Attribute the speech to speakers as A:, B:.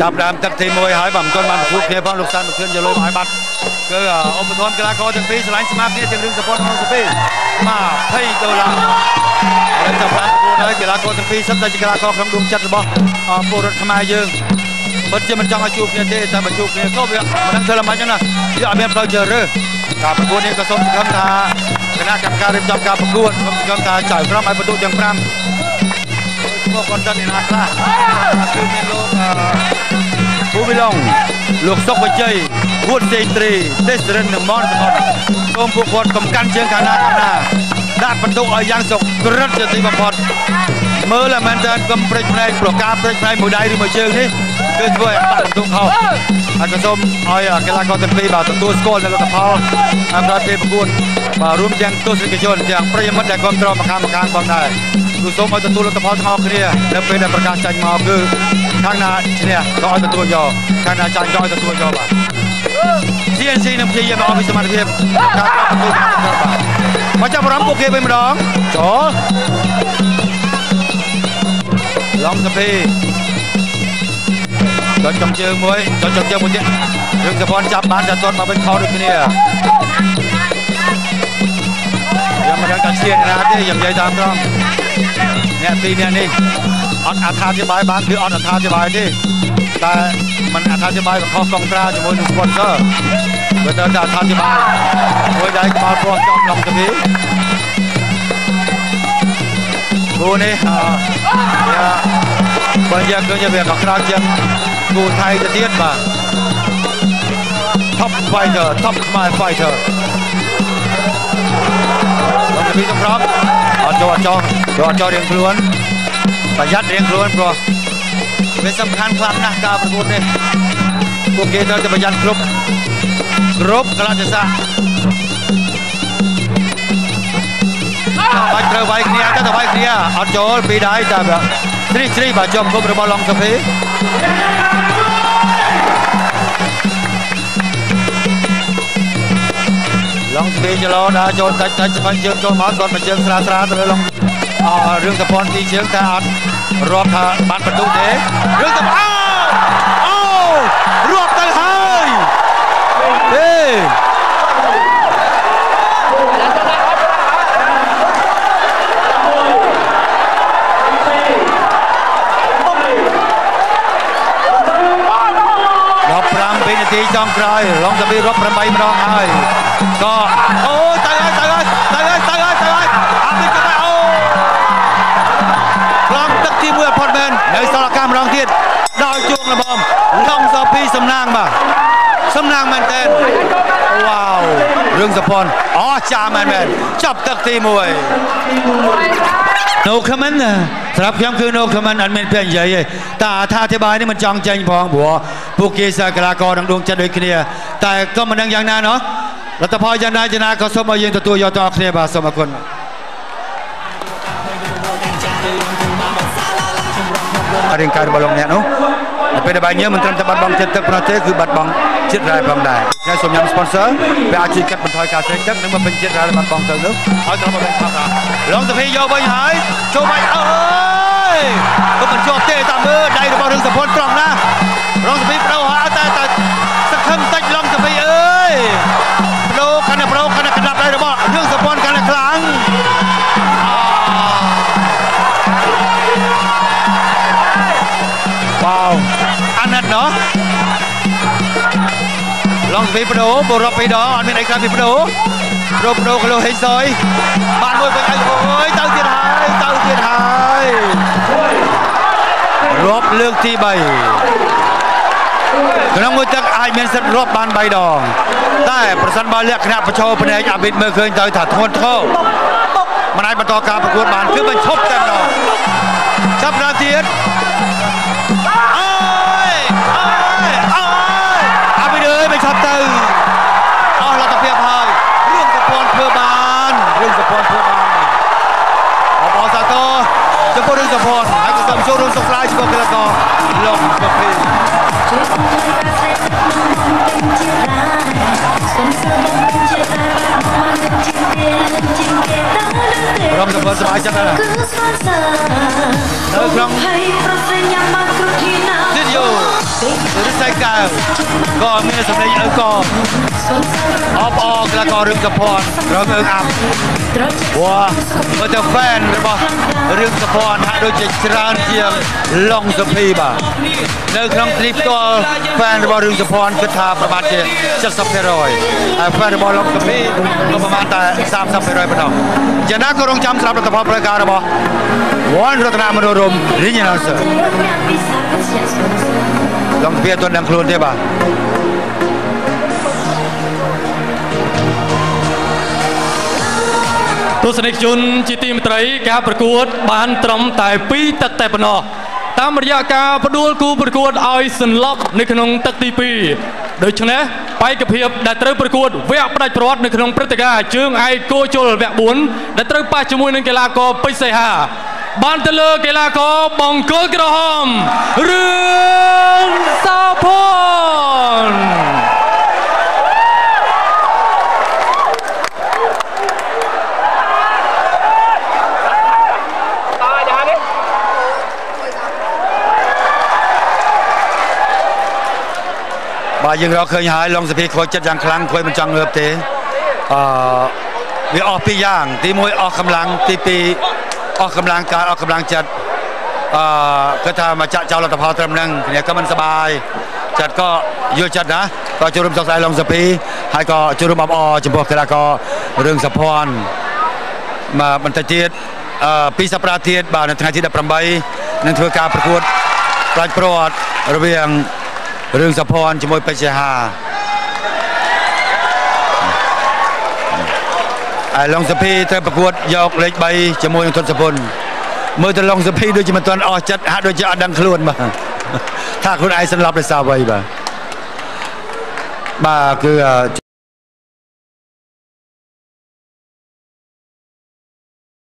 A: ចាប់ដើមទឹកទី1ហើយបើមិនទាន់បានប្រកួតគ្នាផងលោកសាន់មកឃើញយកលុយមកឲ្យបាត់គឺឧបត្ថម្ភកីឡាករទាំងពីរឆ្លាញ់ស្មារតីទាំងរឿងសពតក្នុងសពីមក20ដុល្លារហើយចាប់បានប្រកួតហើយកីឡាករទាំងពីរសិតតែជាកីឡាករក្នុងដួងចិត្តរបស់ពលរដ្ឋខ្មែរយើងពិតជាមិនចង់ឲ្យជួបគ្នាទេតែបើជួបគ្នាក៏វាមិនដឹងធ្វើឡើងម៉េចណាវាអត់មានផ្លូវជ្រើសរើសការប្រកួតនេះក៏សូមសង្ឃឹមថាគណៈកម្មការរៀបចំការប្រកួតសូមសង្ឃឹមថាចៅក្រមឲ្យបន្ទុកទាំង5 មកគាត់ទៅណាខ្លះគឺមានលោកពូវិឡុងលោកសុកវិជ័យហួតសេងត្រីទេសរិននិងមនសមត្ថសូមពួកគាត់កំកាន់ជើងខាងណាខាងណាដាក់បន្ទុកឲ្យយ៉ាងសុក្រិតជាទីបំផុតមើលមែនតើកុំព្រិចផ្នែកប្រការព្រិចផ្នែកមួយដៃឬមួយជើងនេះគឺធ្វើឲ្យដាក់បន្ទុកខុស ហើយក៏សូមឲ្យកីឡាករទាំងពីរបាទទទួលស្គាល់នៅលទ្ធផលក្រោយពេលប្រកួតបាទរួមទាំងទស្សនិកជនទាំងប្រិយមិត្តដែលគ្រប់គ្រងម្ខាងម្ខាងផងដែរគឺសូមឲ្យទទួលលទ្ធផលទាំងអស់គ្នានៅពេលដែលប្រកាសចាញ់មកគឺខាងណាឈ្នះក៏ឲ្យទទួលយកខាងណាចាញ់ក៏ឲ្យទទួលយកបាទ CNC នឹងព្យាយាមឲ្យសមត្ថភាពការប្រកួតរបស់បាទមកចាប់អារម្មណ៍ពួកគេវិញម្ដងចូលឡងសាភី ចុចចំជើងមួយចុចចំជើងមួយទៀតរឿងសពនចាប់បានតែទាត់មកវិញខុសដូចគ្នាយ៉ាងមិនដឹងថាឈៀនណាទេយ៉ាងនិយាយតាមត្រង់អ្នកពីរអ្នកនេះអត់អត្ថាធិប្បាយបានគឺអត់អត្ថាធិប្បាយទេតែมันអត្ថាធិប្បាយបង្ខុសកងត្រាជាមួយនឹង sponsor បើទៅតែអត្ថាធិប្បាយមួយដៃក្បាលពោះចំឡងទៅនេះគូនេះអឺបើយើងឃើញវាក៏ក្រោយជាង គូថៃទៅទៀតបាទ top fighter top smile fighter បងទៅពីទៅប្រប់អត់ចូលអត់ចូលចូលអត់ចូលរៀងខ្លួនប្រយ័ត្នរៀងខ្លួនព្រោះវាសំខាន់ខ្លាំងណាស់ការប្រកួតនេះពួកគេត្រូវតែប្រយ័ត្នគ្រប់គ្រប់កលៈទេសៈបាច់ត្រូវវាយគ្នាទៅទៅវាយគ្នាអត់ចូលពីដៃតែ ស្រីស្រីបាទជាប់គុំរបស់ឡុងសុភីឡុងសុភីចលោដើរចូលតាច់តាច់ស្វែងជើងចូលមកគាត់មកជើងស្រាស្រាទៅលើឡុងអរឿងសពនទីជើងតែអត់រាប់ថាបានបន្ទុកទេរឿងសពអូអូរាប់ទៅហើយទេ15វិនាទីចុ ងក្រោយឡុងសាប៊ីរាប់8ម្ដងហើយក៏អូទៅហើយទៅហើយទៅហើយទៅហើយទៅហើយអាមេរិកទៅអូឡងទឹកទី1អផុតមែននៅសល់កម្មម្ដងទៀតដោយជួងលំឡុងសាពីសំណាងបាទសំណាងមែនតើវ៉ាវរឿងសពនអស្ចារ្យមែនមែនចាប់ទឹកទី1 No comment សម្រាប់ខ្ញុំគឺ no comment អត់មានពេលនិយាយទេតែអត្ថាធិប្បាយនេះមិនចង់ចេញផងព្រោះពួកគេសាកលាករនឹងដួងចិត្តដូចគ្នា តែក៏មិនដឹងយ៉ាងណាណោះលទ្ធផលយ៉ាងណាយ៉ាងណាក៏សូមឲ្យយើងទទួលយកតគ្នាបាទសូមអរគុណរាងកាយរបស់លោកអ្នកនោះ នៅពេលដែលបាយញើមិនត្រឹមតែបាត់បង់ចិត្តទឹកប៉ុណ្ណោះទេគឺបាត់បង់ជាតិរ៉ែផងដែរខ្ញុំសូមញ៉ាំ sponsor វាអាចជួយកាត់បន្ថយការស្រេកទឹកនិងបំពេញជាតិរ៉ែដែលបាត់បង់ទៅនោះឲ្យត្រឹមមកវិញផងដែរឡងសភីយកវិញហើយចូលបាច់អើយក៏មិនជាប់ទេតាមមើលដៃរបស់រឿងសភុនត្រង់ ណិតណោះឡងពីបដូបរ៉ុបពីដងអត់មានអីក្រៅពីបដូបដូបដូគីឡូហេងសយបានមួយវិញអីអូយទៅទៀតហើយទៅទៀតហើយរាប់លើកទី3ក្នុងមួយទឹកអាចមានសិទ្ធិរាប់បាន3ដងតែប្រសិនបើលក្ខណៈបញ្ឈរភ្នែកអាប៊ីតមើលឃើញទៅថាធ្ងន់ធ្ងរមិនអាចបន្តការប្រកួតបានគឺបញ្ឈប់តែម្ដងចាប់ សភ័ណ្ឌហើយក៏សូមចូលរួមសុខស្លើយជាមួយកីឡាករលោកបុភីរំលឹកសប្បាយចិត្តណាស់នៅក្នុង ទីយោរិស័យកៅក៏មានសម្លេងឪក៏អបអក្លាកររឿងសភ័នរងអើងអាប់វ៉ាមើលទៅ fan របស់រឿងសភ័នហាក់ដូចជាច្រើនជាងឡុងសុភីបាទនៅក្នុងទ្រីផ្ទាល់ fan របស់រឿងសភ័នគិតថាប្រហែលជា70%ហើយ fan របស់ឡុងសុភីក៏ប្រហែលតែ30%ប៉ុណ្ណោះយ៉ាងណាក៏រងចាំស្រាប់រដ្ឋបាលប្រការរបស់វ៉ាន់រតនាមនោរមរីញ៉ានសឺឡុងសុភីអត់ដឹងខ្លួនទេបាទ
B: ទស្សនិកជនជាទីមេត្រីការប្រកួត បានត្រឹមតែ2ទឹកតែប៉ុណ្ណោះតាមរយៈការផ្ដួលគូប្រកួតឲ្យសន្លប់នៅក្នុងទឹកទី2ដូច្នេះបេក្ខភាពដែលត្រូវប្រកួតវគ្គផ្ដាច់ប្រវត្តិនៅក្នុងព្រឹត្តិការណ៍ជើងឯកគោជលវគ្គ4ដែលត្រូវប៉ះជាមួយនឹងកីឡាករពេជ្រសីហា បានទៅលើកីឡាករបង្គោលក្រហមរឿងសោភ័ណ្ឌ
A: បាទយើងរកឃើញហើយឡុងសភីខូចចិត្តយ៉ាងខ្លាំងខូចមិនចង់ងើបទេអឺវាអស់ពីរយ៉ាងទី1អស់កម្លាំងទី2 អស់កម្លាំងកាយអស់កម្លាំងចិត្តអឺគាត់ថាមកចាក់ចោលលទ្ធផលត្រឹមហ្នឹងគ្នាក៏មិនសបាយចិត្តក៏យល់ចិត្តណាក៏ចូលរួមសកស្ដាយឡុងសាពីហើយក៏ចូលរួមអបអរចំពោះកីឡាកររឿងសុភ័ណ្ឌមកបន្តទៀតអឺពីសប្តាហ៍ទៀតបាទនៅថ្ងៃទី18នឹងធ្វើការប្រកួតប្រាច់ព្រាត់រវាងរឿងសុភ័ណ្ឌជាមួយបេជ្ជហា ហើយឡុងសភីត្រូវប្រកួតយកលេខ3ជាមួយនឹងទុនសពុនមើលទៅឡុងសភីដូចជាមិនទាន់អស់ចិត្តហាក់ដូចជាអត់ដឹងខ្លួនបាទថាខ្លួនឯងសន្លប់ដោយសារអ្វីបាទបាទគឺ